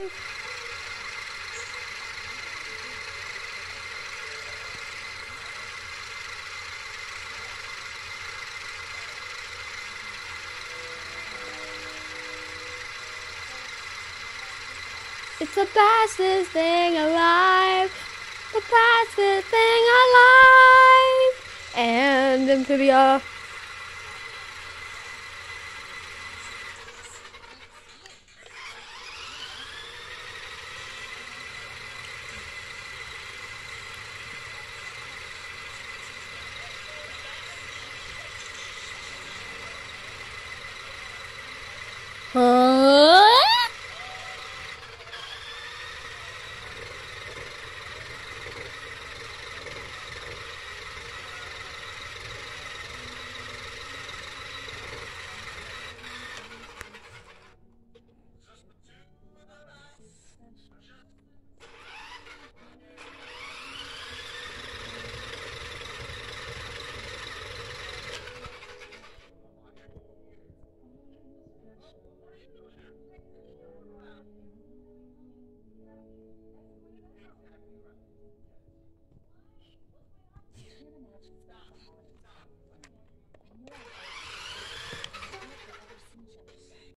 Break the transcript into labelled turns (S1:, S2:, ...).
S1: It's the fastest thing alive. The fastest thing alive. And amphibia. 진짜.